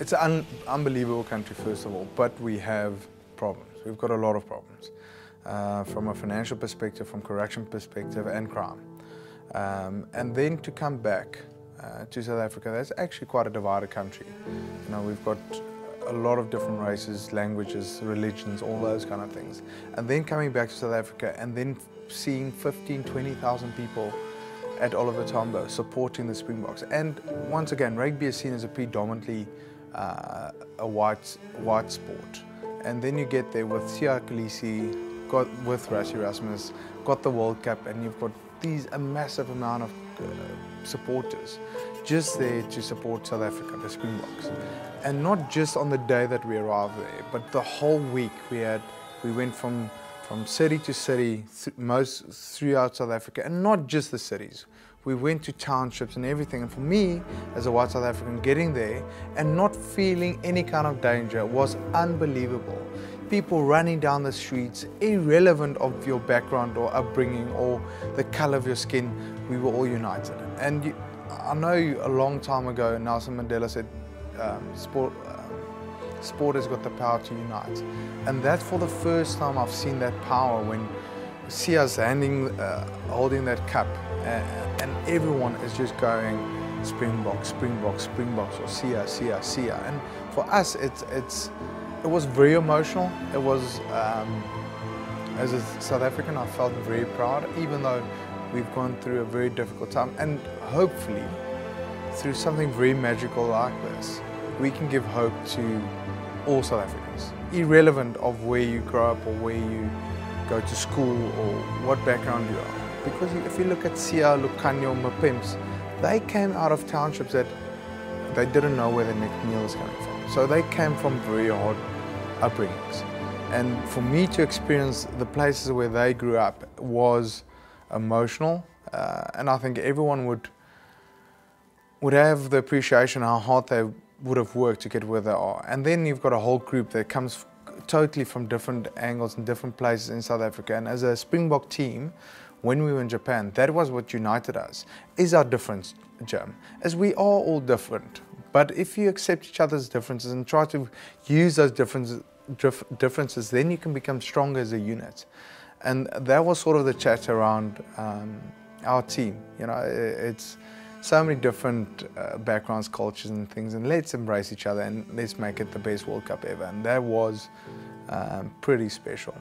It's an un unbelievable country, first of all, but we have problems. We've got a lot of problems uh, from a financial perspective, from corruption perspective, and crime. Um, and then to come back uh, to South Africa, that's actually quite a divided country. You know, we've got a lot of different races, languages, religions, all those kind of things. And then coming back to South Africa and then seeing 15, 20,000 people at Oliver Tambo supporting the Springboks. And once again, rugby is seen as a predominantly uh, a white, white sport. And then you get there with Siya Kolisi, got with Rassie Erasmus, got the World Cup, and you've got these a massive amount of uh, supporters just there to support South Africa, the Springboks. And not just on the day that we arrived there, but the whole week we had, we went from from city to city, th most throughout South Africa, and not just the cities. We went to townships and everything. And for me, as a white South African, getting there and not feeling any kind of danger was unbelievable. People running down the streets, irrelevant of your background or upbringing or the color of your skin, we were all united. And you, I know a long time ago, Nelson Mandela said, um, sport, sport has got the power to unite. And that's for the first time I've seen that power when see us handing, uh, holding that cup and, and, everyone is just going Springbok, Springbok, Springboks or Siya, Siya, Siya. And for us, it's, it's, it was very emotional. It was, um, as a South African, I felt very proud, even though we've gone through a very difficult time. And hopefully, through something very magical like this, we can give hope to all South Africans, irrelevant of where you grow up or where you go to school or what background you are. Because if you look at Siya, Lukhanyo, Mapimpi, they came out of townships that they didn't know where the next meal was coming from. So they came from very hard upbringings. And for me to experience the places where they grew up was emotional. Uh, and I think everyone would would have the appreciation how hard they would have worked to get where they are. And then you've got a whole group that comes totally from different angles and different places in South Africa. And as a Springbok team, when we were in Japan, that was what united us, is our difference, Jim, as we are all different. But if you accept each other's differences and try to use those differences, differences then you can become stronger as a unit. And that was sort of the chat around um, our team. You know, it's so many different uh, backgrounds, cultures and things, and let's embrace each other and let's make it the best World Cup ever. And that was um, pretty special.